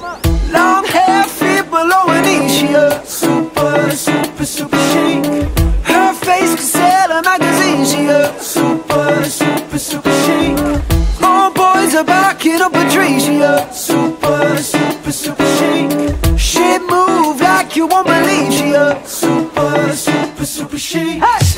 Long hair, feet below her knees. Super, super, super chic. Her face could sell a magazine. She a super, super, super chic. All boys are backing up a tree. She a super, super, super chic. She move like you won't believe. She a super, super, super chic. Hey!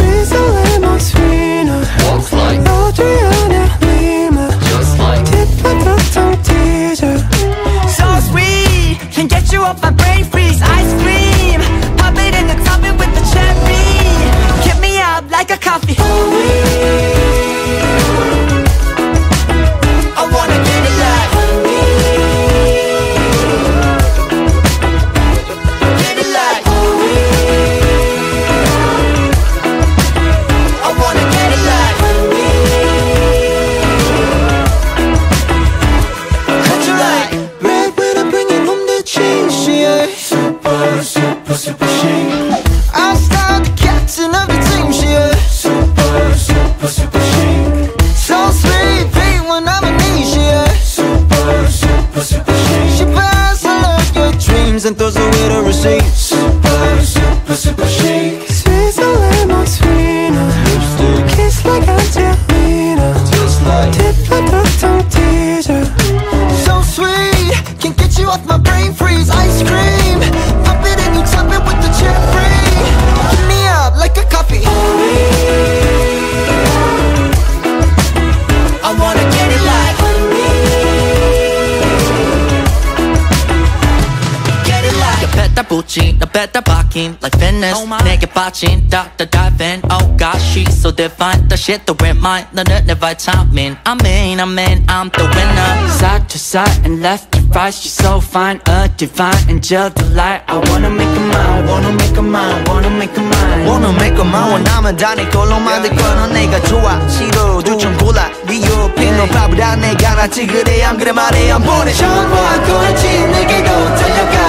Off my hands and throws away the receipts. Super, super, super chic. Switzerland, my Serena Kiss like Angelina Just like Tip like a tongue teaser. So sweet, can't get you off my Gucci, no better parking like fitness 내게 빠진 Dr. Diving Oh gosh, she's so divine The shit that went mine 너는 내 vitamin I mean, I mean, I'm the winner Side to side and left to right She's so fine, a divine angel delight I wanna make her mine, wanna make her mine Wanna make her mine wanna make a man 원하면 다 내 걸로 만들 거야 넌 내가 좋아 싫어 두점 골라 네 옆에 너 바보라 내가 낫지 그래 안 그래 말해 안 보내 전화하고 했지 내게로 달려가 정같대